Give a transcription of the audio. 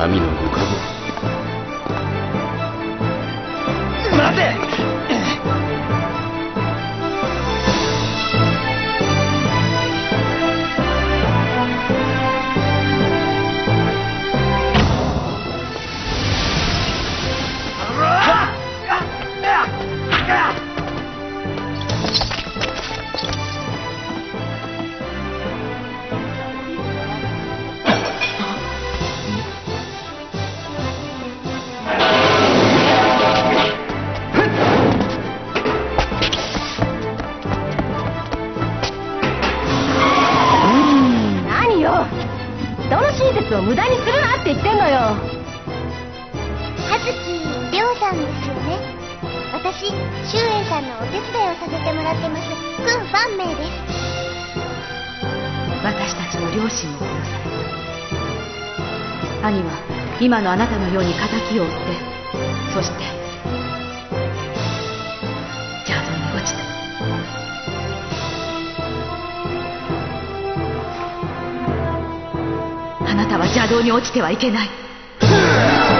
神のご加護を無駄にするなって言ってんのよ。葉月亮さんですよね。私秀英さんのお手伝いをさせてもらってますクン・ファンメイです。私たちの両親を殺された兄は今のあなたのように敵を追ってそしてあなたは邪道に落ちてはいけない。